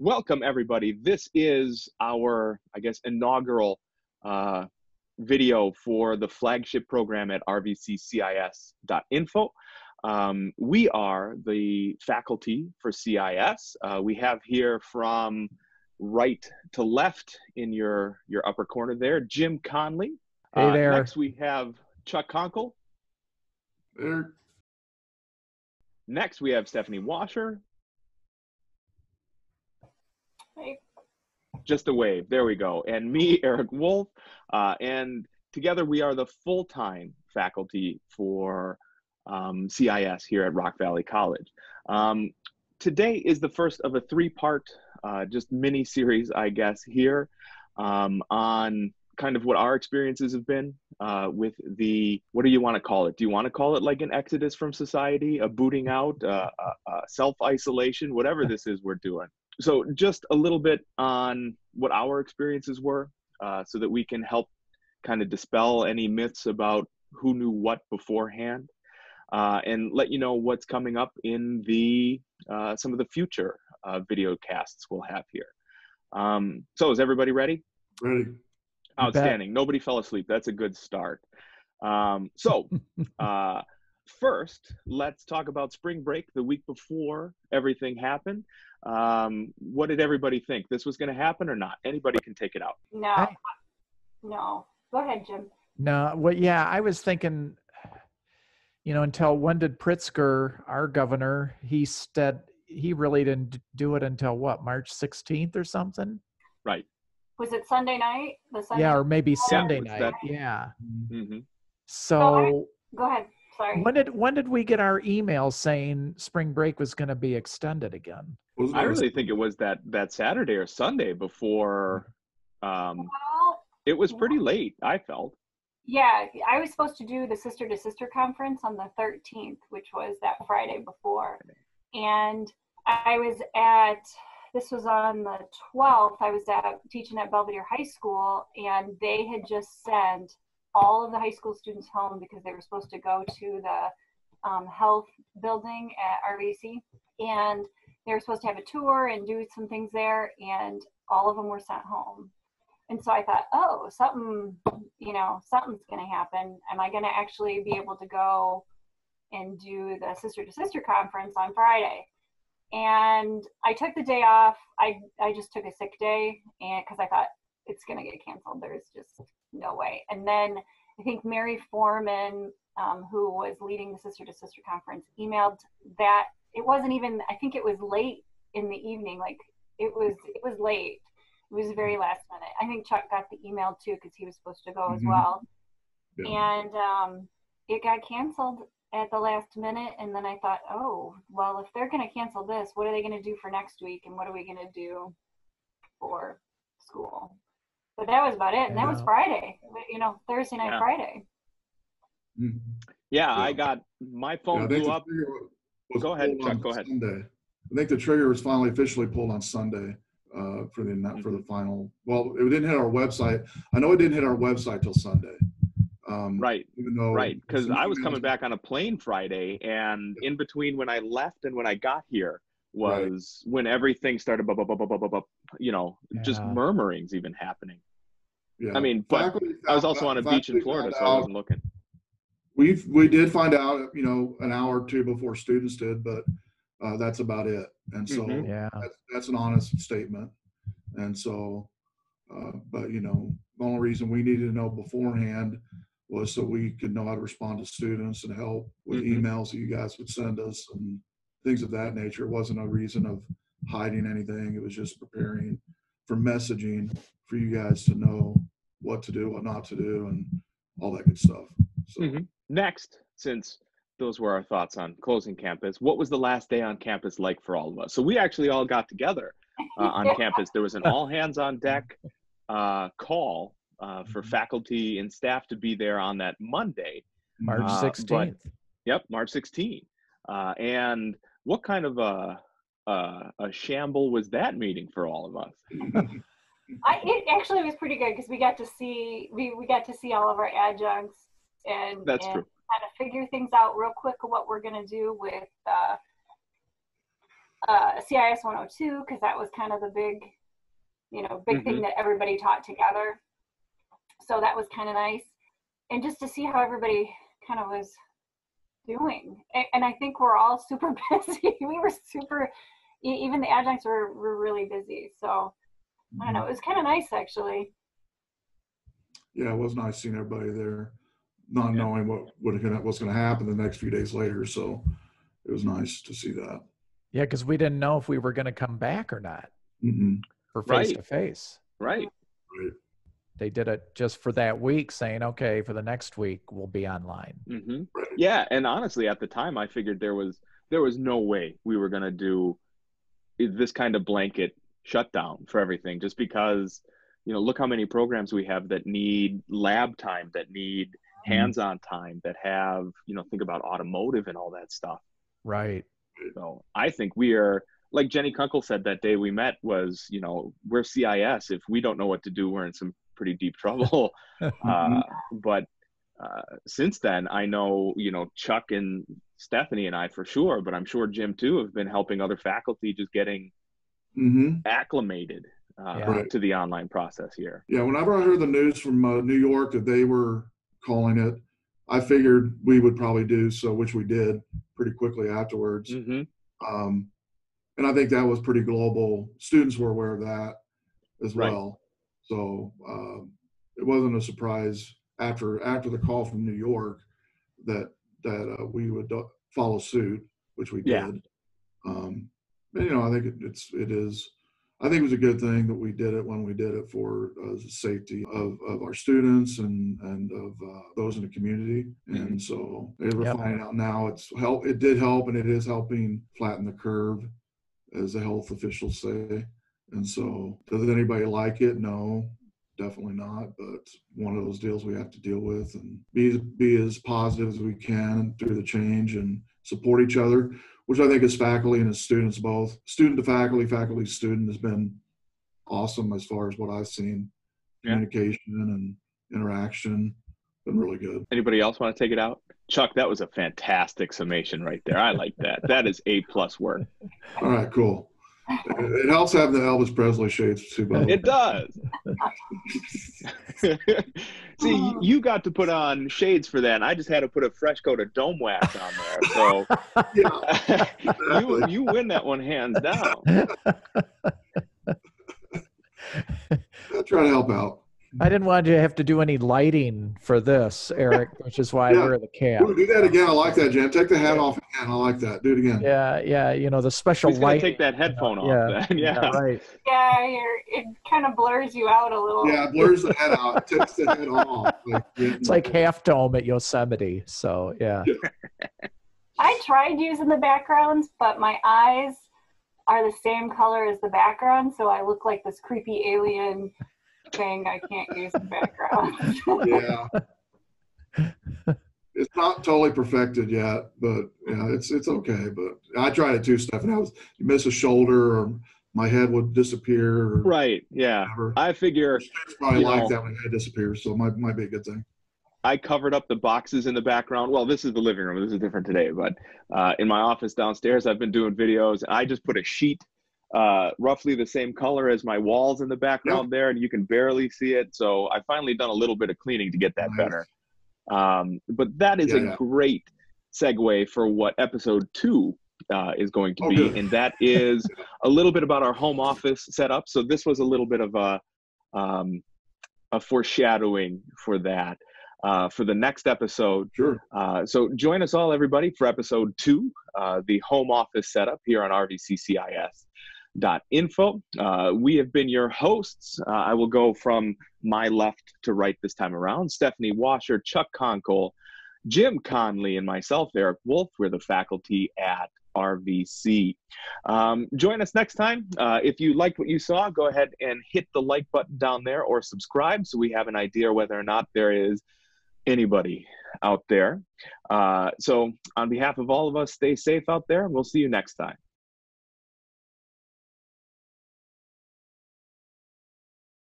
welcome everybody. This is our, I guess, inaugural uh, video for the flagship program at rvccis.info. Um, we are the faculty for CIS. Uh, we have here from right to left in your your upper corner there, Jim Conley. Hey Uh, there. next we have Chuck Conkle. There, Next we have Stephanie Washer. Hey. Just a wave. There we go. And me, Eric Wolf. Uh, and together we are the full time faculty for um, CIS here at Rock Valley College. Um, today is the first of a three part, uh, just mini series, I guess, here um, on kind of what our experiences have been uh, with the what do you want to call it? Do you want to call it like an exodus from society, a booting out, uh, self isolation, whatever this is we're doing? So, just a little bit on what our experiences were, uh, so that we can help kind of dispel any myths about who knew what beforehand, uh, and let you know what's coming up in the uh, some of the future uh, video casts we'll have here. Um, so, is everybody ready? ready. Outstanding. Nobody fell asleep. That's a good start. Um, so, uh, first, let's talk about spring break the week before everything happened. Um, what did everybody think? This was going to happen or not? Anybody can take it out. No, I- no. Go ahead, Jim. No, well, yeah, I was thinking, you know, until when did Pritzker, our governor, he said he really didn't do it until what, March 16th or something? Right. Was it Sunday night? The Sunday. Yeah, or maybe Sunday it's night. that- Yeah. hmm So Go ahead. Sorry. when did when did we get our email saying spring break was going to be extended again? Wasn't I really think it was that that Saturday or Sunday before. Um, Well, it was pretty late. I felt. yeah, I was supposed to do the sister to sister conference on the 13th, which was that Friday before, and I was at. This was on the 12th. I was at teaching at Belvidere High School, and they had just sent all of the high school students home because they were supposed to go to the um, health building at RVC, and they were supposed to have a tour and do some things there, and all of them were sent home. And so I thought, oh, something, you know, something's going to happen. Am I going to actually be able to go and do the sister to sister conference on Friday? And I took the day off. I I just took a sick day, and because I thought it's going to get canceled. There's just no way. And then I think Mary Foreman, um, who was leading the sister to sister conference, emailed that it wasn't even. I think it was late in the evening. Like it was it was late. It was very last minute. I think Chuck got the email too because he was supposed to go as Mhm. well. Yeah. And um, it got canceled at the last minute. And then I thought, oh, well, if they're going to cancel this, what are they going to do for next week? And what are we going to do for school? But that was about it. And that was Friday, you know, Thursday night, Yeah. Friday. Mhm. Yeah, I got my phone I blew up. trigger was Go ahead, Chuck, go ahead. Sunday. I think the trigger was finally officially pulled on Sunday uh, for the Mm-hmm. for the final. Well, it didn't hit our website. I know it didn't hit our website till Sunday. Um, Right. Even though Right, because I was coming back on a plane Friday, and in between when I left and when I got here Right. was when everything started, bu- bu- bu- bu- bu- bu- bu- you know, just murmurings even happening. Yeah. I mean, but Faculty I was also on a beach in Florida, so I wasn't looking. We we did find out, you know, an hour or two before students did, but uh, that's about it. And so Mhm. Yeah. that's, that's an honest statement. And so, uh, but you know, the only reason we needed to know beforehand was so we could know how to respond to students and help with Mhm. emails that you guys would send us and things of that nature. It wasn't a reason of hiding anything. It was just preparing for messaging for you guys to know what to do, what not to do, and all that good stuff. So. Mhm. Next, since those were our thoughts on closing campus, what was the last day on campus like for all of us? So we actually all got together uh, on campus. There was an all hands on deck uh, call uh, for faculty and staff to be there on that Monday. March Uh, 16th. Yep, March 16. Uh, and what kind of a, a a shamble was that meeting for all of us? I, it actually was pretty good because we got to see we, we got to see all of our adjuncts and That's and true. kind of figure things out real quick what we're gonna do with uh, uh, CIS 102 because that was kind of the big, you know, big thing that everybody taught together. So that was kind of nice, and just to see how everybody kind of was doing. And, and I think we're all super busy. we were super, even the adjuncts were, were really busy. So I don't know. It was kind of nice actually. Yeah, it was nice seeing everybody there, not Yeah. knowing what what gonna what's going to happen the next few days later. So it was nice to see that. Yeah, because we didn't know if we were going to come back or not hmm for Right. face to face. Right. Right. They did it just for that week, saying, okay, for the next week, we'll be online. hmm Right. Yeah, and honestly, at the time, I figured there was there was no way we were gonna do this kind of blanket shutdown for everything, just because you know look how many programs we have that need lab time, that need hands-on time, that have you know think about automotive and all that stuff. Right. So I think we are like Jenny Kunkel said that day we met was you know we're CIS. If we don't know what to do, we're in some pretty deep trouble. uh, but uh, since then, I know you know Chuck and Stephanie and I for sure, but I'm sure Jim too have been helping other faculty just getting hmm acclimated uh, Yeah. Right. to the online process here. Yeah, whenever I heard the news from uh, New York that they were calling it, I figured we would probably do so, which we did pretty quickly afterwards. hmm Um, and I think that was pretty global. Students were aware of that as Right. well. So um, it wasn't a surprise after after the call from New York that that uh, we would uh, follow suit, which we Yeah. did. Um, and, you know, I think it, it's it is. I think it was a good thing that we did it when we did it for uh, the safety of, of our students and and of uh, those in the community. And so were Yep. finding out now it's help. It did help, and it is helping flatten the curve, as the health officials say. And so, does anybody like it? No, definitely not. But one of those deals we have to deal with, and be be as positive as we can through the change and support each other which I think as faculty and as students both, student to faculty, faculty to student has been awesome as far as what I've seen. Yeah. Communication and interaction, been really good. Anybody else want to take it out? Chuck, that was a fantastic summation right there. I like that. That is a plus work. All right, cool. It, it helps having the Elvis Presley shades too, by the way. It does. See, oh. you got to put on shades for that, and I just had to put a fresh coat of dome wax on there. So Yeah, you exactly. you win that one hands down. I try to help out. I didn't want you to have to do any lighting for this, Eric, which is why I Yeah. wear the cap. Ooh, do that again. I like that, Jen. Take the hat off again. I like that. Do it again. Yeah, yeah, you know the special He's light. take that headphone off. yeah, Then. Yeah. right. Yeah, you're, it kind of blurs you out a little. Yeah, it blurs the head out. It takes the head off. Like, It's like half dome at Yosemite. So yeah. I tried using the backgrounds, but my eyes are the same color as the background, so I look like this creepy alien thing. I can't use the background. yeah. It's not totally perfected yet, but yeah, it's it's okay. But I tried it too, Stephanie. I was you miss a shoulder or my head would disappear Right. Yeah. whatever. I figure Students probably like know- that when the head disappears, so it might might be a good thing. I covered up the boxes in the background. Well, this is the living room. This is different today, but uh, in my office downstairs, I've been doing videos. I just put a sheet, uh, roughly the same color as my walls in the background there, and you can barely see it. So I finally done a little bit of cleaning to get that Nice. better. Um, but that is Yeah, a yeah. great segue for what episode two uh, is going to Oh, be, good. and that is a little bit about our home office setup. So this was a little bit of a um, a foreshadowing for that. Uh, for the next episode, Sure. uh, so join us all, everybody, for episode two, uh, the home office setup here on rvccis.info. Uh, we have been your hosts. Uh, I will go from my left to right this time around. Stephanie Washer, Chuck Conkle, Jim Conley, and myself, Eric Wolf. We're the faculty at RVC. Um, join us next time. Uh, if you liked what you saw, go ahead and hit the like button down there or subscribe so we have an idea whether or not there is anybody out there. Uh, so, on behalf of all of us, stay safe out there, and we'll see you next time.